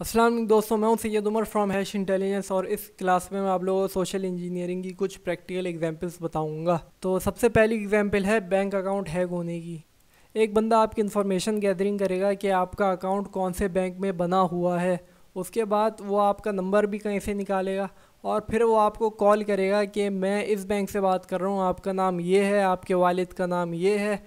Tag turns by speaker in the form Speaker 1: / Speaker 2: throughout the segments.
Speaker 1: अस्सलाम दोस्तों, मैं हूँ Syed Umar from Hash Intelligence और इस क्लास में मैं आप लोगों को सोशल इंजीनियरिंग की कुछ प्रैक्टिकल एग्जांपल्स बताऊँगा। तो सबसे पहली एग्जांपल है बैंक अकाउंट हैक होने की। एक बंदा आपकी इन्फॉर्मेशन गैदरिंग करेगा कि आपका अकाउंट कौन से बैंक में बना हुआ है। उसके बाद वो आपका नंबर भी कहीं से निकालेगा और फिर वो आपको कॉल करेगा कि मैं इस बैंक से बात कर रहा हूँ, आपका नाम ये है, आपके वालिद का नाम ये है।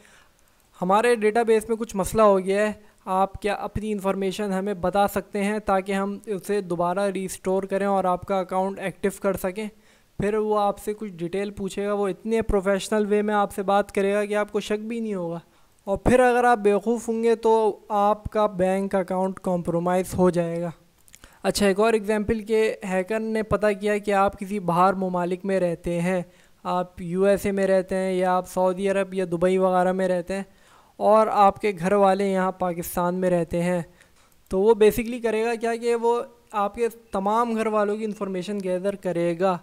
Speaker 1: हमारे डेटाबेस में कुछ मसला हो गया है। आप क्या अपनी इन्फॉर्मेशन हमें बता सकते हैं ताकि हम उसे दोबारा रिस्टोर करें और आपका अकाउंट एक्टिव कर सकें? फिर वो आपसे कुछ डिटेल पूछेगा, वो इतने प्रोफेशनल वे में आपसे बात करेगा कि आपको शक भी नहीं होगा। और फिर अगर आप बेवकूफ़ होंगे तो आपका बैंक अकाउंट कॉम्प्रोमाइज़ हो जाएगा। अच्छा एक और एग्ज़ाम्पल के हैकर ने पता किया कि आप किसी बाहर ममालिक में रहते हैं। आप यूएसए में रहते हैं या आप सऊदी अरब या दुबई वगैरह में रहते हैं। और आपके घर वाले यहाँ पाकिस्तान में रहते हैं तो वो बेसिकली करेगा क्या कि वो आपके तमाम घर वालों की इन्फॉर्मेशन गैदर करेगा।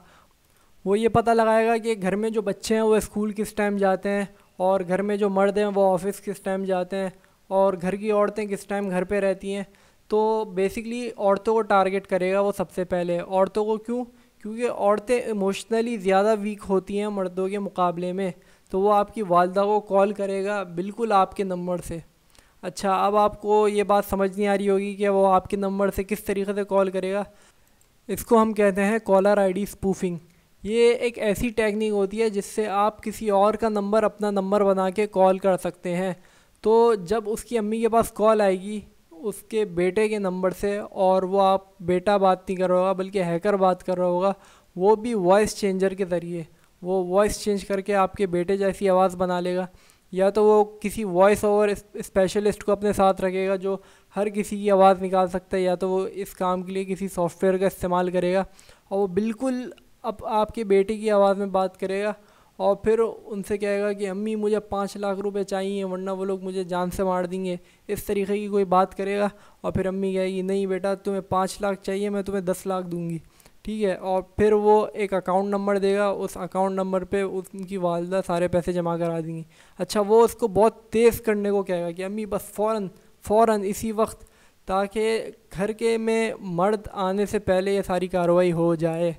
Speaker 1: वो ये पता लगाएगा कि घर में जो बच्चे हैं वो स्कूल किस टाइम जाते हैं और घर में जो मर्द हैं वो ऑफ़िस किस टाइम जाते हैं और घर की औरतें किस टाइम घर पे रहती हैं। तो बेसिकली औरतों को टारगेट करेगा वो सबसे पहले। औरतों को क्यों? क्योंकि औरतें इमोशनली ज़्यादा वीक होती हैं मर्दों के मुकाबले में। तो वो आपकी वालदा को कॉल करेगा बिल्कुल आपके नंबर से। अच्छा अब आपको ये बात समझ नहीं आ रही होगी कि वो आपके नंबर से किस तरीके से कॉल करेगा। इसको हम कहते हैं कॉलर आईडी स्पूफिंग। ये एक ऐसी टेक्निक होती है जिससे आप किसी और का नंबर अपना नंबर बना के कॉल कर सकते हैं। तो जब उसकी अम्मी के पास कॉल आएगी, उसके बेटे के नंबर से और वो आप बेटा बात नहीं कर रहा होगा, बल्कि हैकर बात कर रहा होगा, वो भी वॉइस चेंजर के ज़रिए। वो वॉइस चेंज करके आपके बेटे जैसी आवाज़ बना लेगा। या तो वो किसी वॉइस ओवर स्पेशलिस्ट को अपने साथ रखेगा जो हर किसी की आवाज़ निकाल सकता है या तो वो इस काम के लिए किसी सॉफ्टवेयर का इस्तेमाल करेगा और वो बिल्कुल अब आपके बेटे की आवाज़ में बात करेगा और फिर उनसे कहेगा कि, अम्मी, मुझे पाँच लाख रुपए चाहिए, वरना वो लोग मुझे जान से मार देंगे। इस तरीके की कोई बात करेगा और फिर अम्मी कहेगी, नहीं बेटा, तुम्हें पाँच लाख चाहिए, मैं तुम्हें दस लाख दूँगी। ठीक है, और फिर वो एक अकाउंट नंबर देगा, उस अकाउंट नंबर पे उनकी वालदा सारे पैसे जमा करा देंगी। अच्छा वो उसको बहुत तेज़ करने को कहेगा कि, अम्मी, बस फ़ौर फ़ौर इसी वक्त, ताकि घर के में मर्द आने से पहले ये सारी कार्रवाई हो जाए।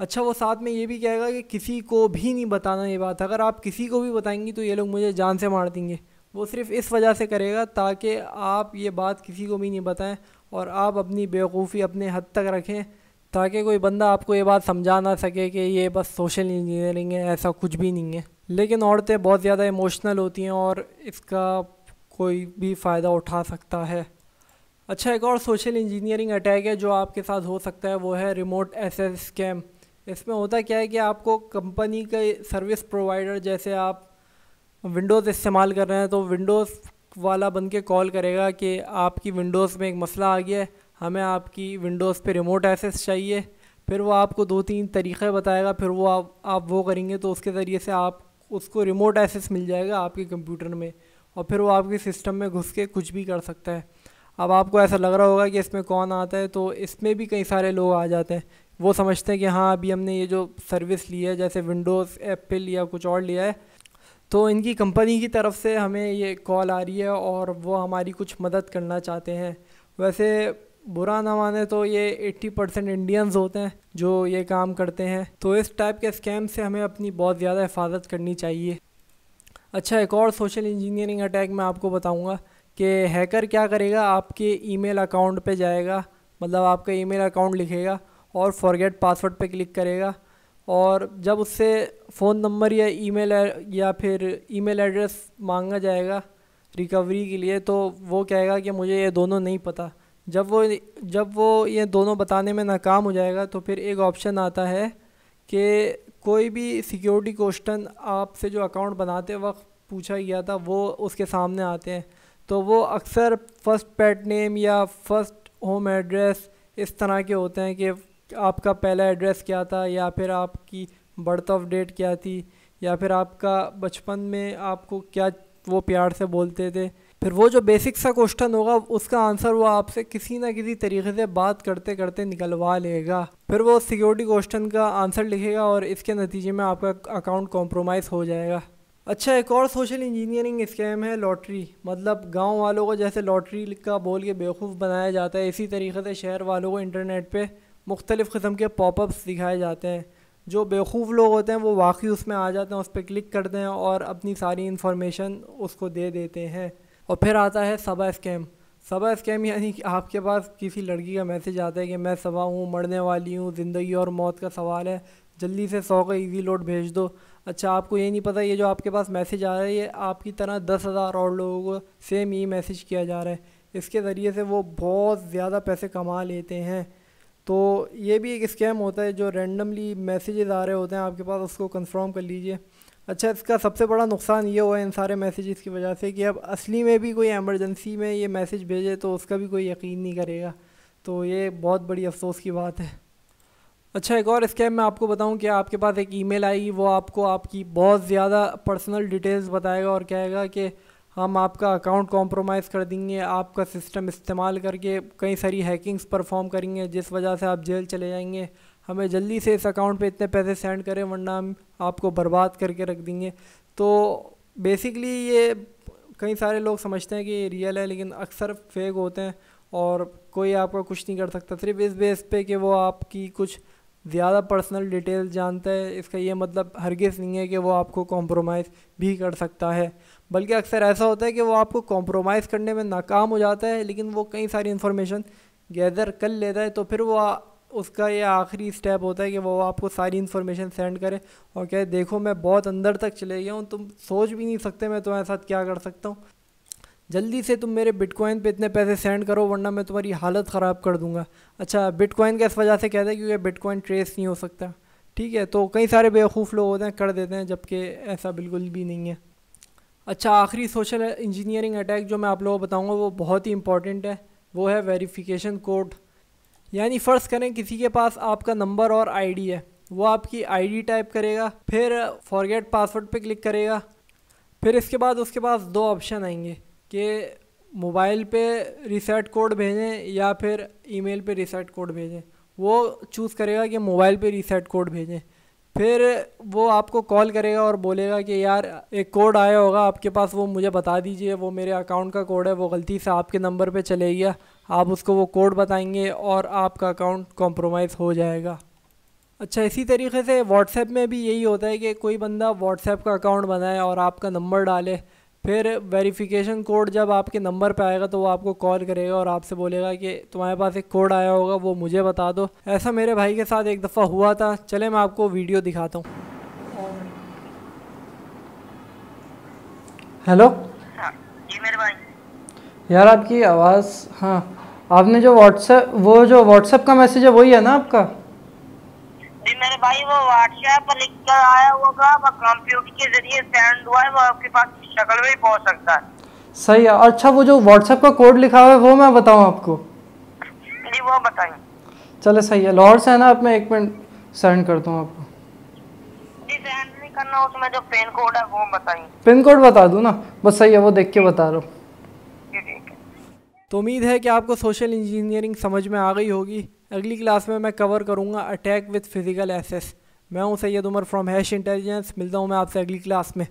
Speaker 1: अच्छा वो साथ में ये भी कहेगा कि, किसी को भी नहीं बताना ये बात। अगर आप किसी को भी बताएँगी तो ये लोग मुझे जान से मार देंगे। वो सिर्फ़ इस वजह से करेगा ताकि आप ये बात किसी को भी नहीं बताएँ और आप अपनी बेवकूफ़ी अपने हद तक रखें। ताकि कोई बंदा आपको ये बात समझा ना सके कि ये बस सोशल इंजीनियरिंग है, ऐसा कुछ भी नहीं है। लेकिन औरतें बहुत ज़्यादा इमोशनल होती हैं और इसका कोई भी फ़ायदा उठा सकता है। अच्छा एक और सोशल इंजीनियरिंग अटैक है जो आपके साथ हो सकता है, वो है रिमोट एसेस स्कैम इसमें होता क्या है कि आपको कंपनी के सर्विस प्रोवाइडर जैसे आप विंडोज़ इस्तेमाल कर रहे हैं तो विंडोज़ वाला बन के कॉल करेगा कि आपकी विंडोज़ में एक मसला आ गया है हमें आपकी विंडोज़ पे रिमोट एक्सेस चाहिए, फिर वो आपको दो तीन तरीक़े बताएगा, फिर वो आप आप वो करेंगे तो उसके ज़रिए से आप, उसको रिमोट एक्सेस मिल जाएगा आपके कंप्यूटर में और फिर वो आपके सिस्टम में घुस के कुछ भी कर सकता है। अब आपको ऐसा लग रहा होगा कि इसमें कौन आता है तो इसमें भी कई सारे लोग आ जाते हैं। वो समझते हैं कि हाँ अभी हमने ये जो सर्विस ली है, जैसे विंडोज़ एप्पल या कुछ और लिया है तो इनकी कंपनी की तरफ़ से हमें ये कॉल आ रही है और वो हमारी कुछ मदद करना चाहते हैं। वैसे बुरा ना माने तो ये 80 परसेंट इंडियंस होते हैं जो ये काम करते हैं। तो इस टाइप के स्कैम से हमें अपनी बहुत ज़्यादा हिफाजत करनी चाहिए। अच्छा एक और सोशल इंजीनियरिंग अटैक मैं आपको बताऊँगा कि हैकर क्या करेगा? आपके ईमेल अकाउंट पे जाएगा मतलब आपका ईमेल अकाउंट लिखेगा और फॉरगेट पासवर्ड पे क्लिक करेगा और जब उससे फ़ोन नंबर या ईमेल या फिर ईमेल एड्रेस मांगा जाएगा रिकवरी के लिए तो वो कहेगा कि मुझे ये दोनों नहीं पता। जब वो जब वो ये दोनों बताने में नाकाम हो जाएगा तो फिर एक ऑप्शन आता है कि कोई भी सिक्योरिटी क्वेश्चन आपसे जो अकाउंट बनाते वक्त पूछा गया था, वो उसके सामने आते हैं। तो वो अक्सर फ़र्स्ट पेट नेम या फ़र्स्ट होम एड्रेस इस तरह के होते हैं कि आपका पहला एड्रेस क्या था, या फिर आपकी बर्थ ऑफ़ डेट क्या थी, या फिर आपका बचपन में आपको क्या वो प्यार से बोलते थे। फिर वो जो बेसिक सा क्वेश्चन होगा, उसका आंसर वो आपसे किसी ना किसी तरीके से बात करते करते निकलवा लेगा। फिर वो सिक्योरिटी क्वेश्चन का आंसर लिखेगा और इसके नतीजे में आपका अकाउंट कॉम्प्रोमाइज़ हो जाएगा। अच्छा एक और सोशल इंजीनियरिंग स्कैम है लॉटरी मतलब गाँव वालों को जैसे लॉटरी का बोल के बेवकूफ़ बनाया जाता है, इसी तरीके से शहर वालों को इंटरनेट पे मुख्तलिफ़ किस्म के पॉपअप्स दिखाए जाते हैं। जो बेवकूफ़ लोग होते हैं, वो वाकई उसमें आ जाते हैं, उस पर क्लिक करते हैं और अपनी सारी इन्फॉर्मेशन उसको दे देते हैं। और फिर आता है सबा स्कैम सबा स्कैम यानी कि आपके पास किसी लड़की का मैसेज आता है कि मैं सबा हूँ, मरने वाली हूँ, ज़िंदगी और मौत का सवाल है। जल्दी से सौ का ईजी लोड भेज दो। अच्छा आपको ये नहीं पता, ये जो आपके पास मैसेज आ रहा है, ये आपकी तरह दस हज़ार और लोगों को सेम ही मैसेज किया जा रहा है। इसके ज़रिए से वो बहुत ज़्यादा पैसे कमा लेते हैं। तो ये भी एक स्कैम होता है, जो रैंडमली मैसेजेस आ रहे होते हैं, आपके पास उसको कंफर्म कर लीजिए। अच्छा इसका सबसे बड़ा नुकसान ये हुआ है इन सारे मैसेजेस की वजह से कि अब असली में भी कोई एमरजेंसी में ये मैसेज भेजे तो उसका भी कोई यकीन नहीं करेगा। तो ये बहुत बड़ी अफसोस की बात है। अच्छा एक और स्कैम मैं आपको बताऊँ कि आपके पास एक ईमेल आएगी वो आपको आपकी बहुत ज़्यादा पर्सनल डिटेल्स बताएगा और कहेगा कि हम आपका अकाउंट कॉम्प्रोमाइज़ कर देंगे, आपका सिस्टम इस्तेमाल करके कई सारी हैकिंग्स परफॉर्म करेंगे, जिस वजह से आप जेल चले जाएँगे। हमें जल्दी से इस अकाउंट पे इतने पैसे सेंड करें, वरना हम आपको बर्बाद करके रख देंगे। तो बेसिकली ये कई सारे लोग समझते हैं कि ये रियल है, लेकिन अक्सर फेक होते हैं और कोई आपका कुछ नहीं कर सकता। सिर्फ़ इस बेस पे कि वो आपकी कुछ ज़्यादा पर्सनल डिटेल जानता है, इसका ये मतलब हरगिज़ नहीं है कि वो आपको कॉम्प्रोमाइज़ भी कर सकता है। बल्कि अक्सर ऐसा होता है कि वो आपको कॉम्प्रोमाइज़ करने में नाकाम हो जाता है, लेकिन वो कई सारी इन्फॉर्मेशन गैदर कर लेता है तो फिर वो उसका ये आखिरी स्टेप होता है कि वो आपको सारी इन्फॉर्मेशन सेंड करे और कहे, देखो, मैं बहुत अंदर तक चले गया हूँ, तुम सोच भी नहीं सकते मैं तुम्हारे साथ क्या कर सकता हूँ। जल्दी से तुम मेरे बिटकॉइन पे इतने पैसे सेंड करो, वरना मैं तुम्हारी हालत ख़राब कर दूँगा। अच्छा बिटकॉइन का इस वजह से कहते हैं क्योंकि बिटकॉइन ट्रेस नहीं हो सकता। ठीक है तो कई सारे बेवकूफ़ लोग होते हैं, कर देते हैं, जबकि ऐसा बिल्कुल भी नहीं है। अच्छा आखिरी सोशल इंजीनियरिंग अटैक जो मैं आप लोगों को बताऊँगा, वो बहुत ही इंपॉर्टेंट है, वो है वेरीफिकेशन कोड यानी फ़र्ज़ करें किसी के पास आपका नंबर और आईडी है। वो आपकी आईडी टाइप करेगा, फिर फॉरगेट पासवर्ड पे क्लिक करेगा, फिर इसके बाद उसके पास दो ऑप्शन आएँगे कि मोबाइल पे रीसेट कोड भेजें या फिर ईमेल पे रीसेट कोड भेजें। वो चूज़ करेगा कि मोबाइल पे रीसेट कोड भेजें। फिर वो आपको कॉल करेगा और बोलेगा कि यार, एक कोड आया होगा आपके पास, वो मुझे बता दीजिए, वो मेरे अकाउंट का कोड है, वो गलती से आपके नंबर पे चले गया। आप उसको वो कोड बताएँगे और आपका अकाउंट कॉम्प्रोमाइज़ हो जाएगा। अच्छा इसी तरीके से व्हाट्सएप में भी यही होता है कि कोई बंदा व्हाट्सएप का अकाउंट बनाए और आपका नंबर डाले फिर वेरिफिकेशन कोड जब आपके नंबर पे आएगा तो वो आपको कॉल करेगा और आपसे बोलेगा कि तुम्हारे पास एक कोड आया होगा वो मुझे बता दो। ऐसा मेरे भाई के साथ एक दफ़ा हुआ था। चले मैं आपको वीडियो दिखाता हूँ।
Speaker 2: हेलो
Speaker 3: हाँ, जी मेरे भाई।
Speaker 2: यार आपकी आवाज़ हाँ। आपने जो व्हाट्सएप वो जो व्हाट्सएप का मैसेज है वही है ना आपका?
Speaker 3: जी मेरे भाई वो व्हाट्सएप पर लिख कर आया होगा वो कंप्यूटर के ज़रिए सेंड हुआ है वो आपके पास शक्ल में ही पहुँच सकता है।
Speaker 2: सही है। अच्छा वो जो व्हाट्सएप का कोड लिखा हुआ है वो मैं बताऊँ आपको?
Speaker 3: जी वो बताइए।
Speaker 2: चले सही है। लाहौर से है ना आप मैं एक मिनट सेंड करता हूँ आपको?
Speaker 3: जी सेंड नहीं करना उसमें जो पिन कोड है वो बताइए।
Speaker 2: पिन कोड बता दूँ ना? बस सही है वो देख के बता रहा है।
Speaker 1: तो उम्मीद है कि आपको सोशल इंजीनियरिंग समझ में आ गई होगी। अगली क्लास में मैं कवर करूँगा अटैक विथ फ़िज़िकल एसेस मैं हूँ Syed Umar from Hash Intelligence मिलता हूँ मैं आपसे अगली क्लास में।